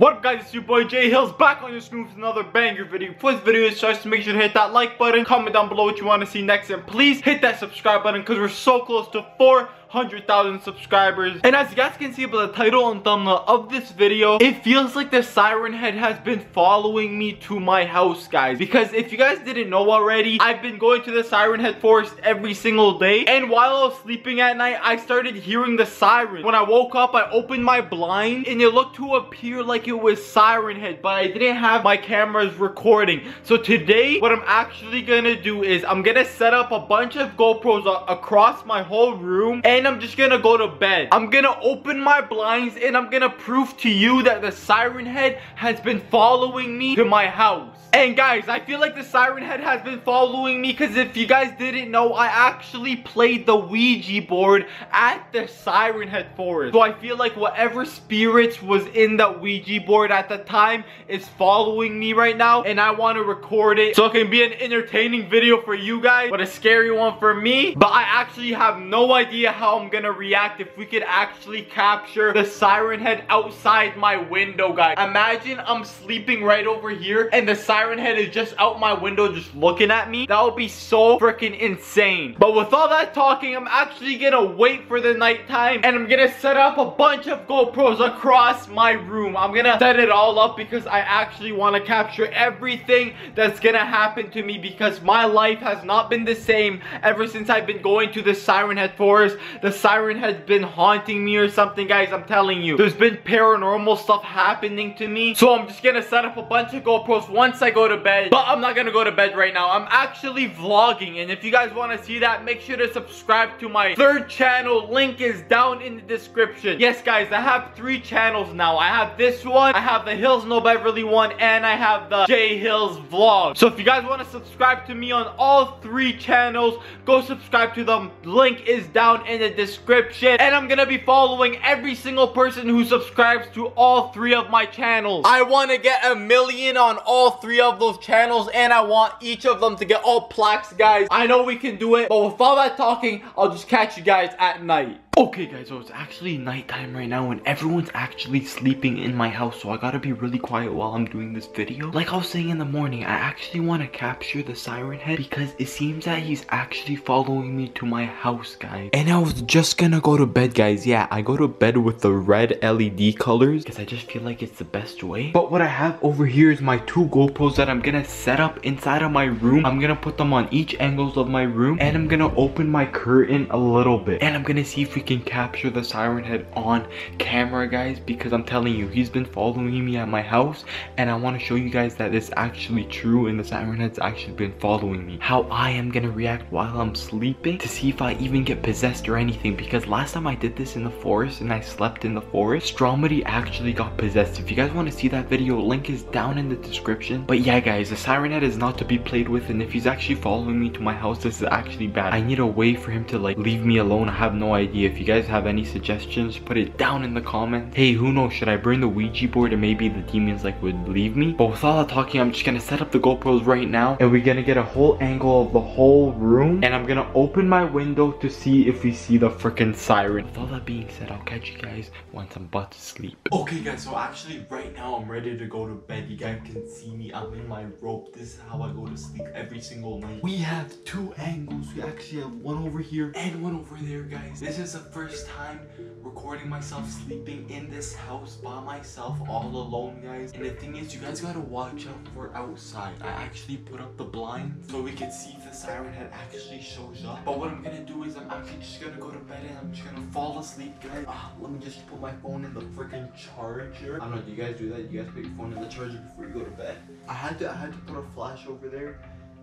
What up guys, it's your boy Jay Hills back on your screen with another banger video. For this video starts to make sure to hit that like button, comment down below what you want to see next, and please hit that subscribe button because we're so close to 4 100,000 subscribers. And as you guys can see by the title and thumbnail of this video, it feels like the Siren Head has been following me to my house, guys. Because if you guys didn't know already, I've been going to the Siren Head Forest every single day. And while I was sleeping at night, I started hearing the siren. When I woke up, I opened my blind and it looked to appear like it was Siren Head, but I didn't have my cameras recording. So today, what I'm actually gonna do is I'm gonna set up a bunch of GoPros across my whole room and and I'm just gonna go to bed. I'm gonna open my blinds and I'm gonna prove to you that the Siren Head has been following me to my house. And guys, I feel like the Siren Head has been following me because if you guys didn't know, I actually played the Ouija board at the Siren Head Forest. So I feel like whatever spirits was in the Ouija board at the time is following me right now and I want to record it so it can be an entertaining video for you guys, but a scary one for me. But I actually have no idea how I'm gonna react if we could actually capture the Siren Head outside my window, guys. Imagine I'm sleeping right over here and the Siren Head is just out my window just looking at me, that would be so freaking insane. But with all that talking, I'm actually gonna wait for the nighttime and I'm gonna set up a bunch of GoPros across my room. I'm gonna set it all up because I actually want to capture everything that's gonna happen to me because my life has not been the same ever since I've been going to the Siren Head Forest. The Siren has been haunting me or something, guys. I'm telling you. There's been paranormal stuff happening to me. So I'm just gonna set up a bunch of GoPros once I go to bed. But I'm not gonna go to bed right now. I'm actually vlogging. And if you guys wanna see that, make sure to subscribe to my third channel. Link is down in the description. Yes, guys, I have three channels now. I have this one, I have the Hills No Beverly one, and I have the Jay Hills vlog. So if you guys wanna subscribe to me on all three channels, go subscribe to them. Link is down in the description. And I'm gonna be following every single person who subscribes to all three of my channels. I wanna get a million on all three of those channels and I want each of them to get all plaques, guys. I know we can do it, but with all that talking, I'll just catch you guys at night. Okay guys, so it's actually nighttime right now and everyone's actually sleeping in my house so I gotta be really quiet while I'm doing this video. Like I was saying in the morning, I actually want to capture the siren head because it seems that he's actually following me to my house guys. And I was just gonna go to bed guys. Yeah, I go to bed with the red LED colors because I just feel like it's the best way. But what I have over here is my two GoPros that I'm gonna set up inside of my room. I'm gonna put them on each angles of my room and I'm gonna open my curtain a little bit and I'm gonna see if we can capture the siren head on camera guys because i'm telling you he's been following me at my house and i want to show you guys that it's actually true and the siren head's actually been following me. How i am gonna react while i'm sleeping to see if i even get possessed or anything because last time i did this in the forest and i slept in the forest stromedy actually got possessed. If you guys want to see that video link is down in the description. But yeah guys the siren head is not to be played with and if he's actually following me to my house this is actually bad. I need a way for him to like leave me alone. I have no idea if you guys have any suggestions, put it down in the comments. Hey, who knows, should I burn the Ouija board and maybe the demons like would leave me? But with all that talking, I'm just gonna set up the GoPros right now and we're gonna get a whole angle of the whole room and I'm gonna open my window to see if we see the freaking siren. With all that being said, I'll catch you guys once I'm about to sleep. Okay guys, so actually right now I'm ready to go to bed. You guys can see me, I'm in my robe. This is how I go to sleep every single night. We have two angles. We actually have one over here and one over there, guys. This is the first time recording myself sleeping in this house by myself all alone guys. And the thing is you guys gotta watch out for outside. I actually put up the blind so we could see if the siren head actually shows up. But what i'm gonna do is i'm actually just gonna go to bed and i'm just gonna fall asleep guys. Ah, let me just put my phone in the freaking charger. I don't know do you guys do that? You guys put your phone in the charger before you go to bed? I had to i had to put a flash over there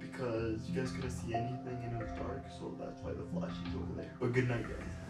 because you guys couldn't see anything and it was dark so that's why the flash is over there. But good night guys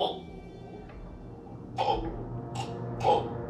Oh. Oh. Oh.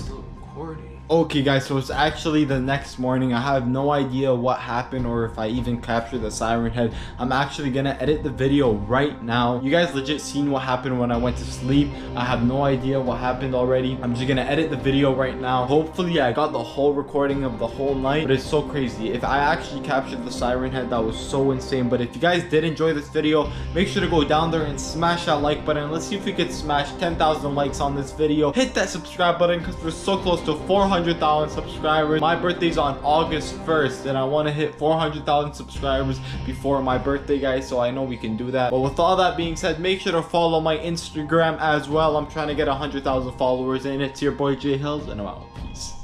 still Okay guys, so it's actually the next morning. I have no idea what happened or if I even captured the siren head. I'm actually gonna edit the video right now. You guys legit seen what happened when I went to sleep. I have no idea what happened already. I'm just gonna edit the video right now. Hopefully I got the whole recording of the whole night, but it's so crazy. If I actually captured the siren head, that was so insane. But if you guys did enjoy this video, make sure to go down there and smash that like button. Let's see if we could smash 10,000 likes on this video. Hit that subscribe button because we're so close to 400 400,000 subscribers. My birthday's on August 1st and I want to hit 400,000 subscribers before my birthday, guys. So I know we can do that. But with all that being said, make sure to follow my Instagram as well. I'm trying to get 100,000 followers and it's your boy Jay Hills and I'm out. Peace.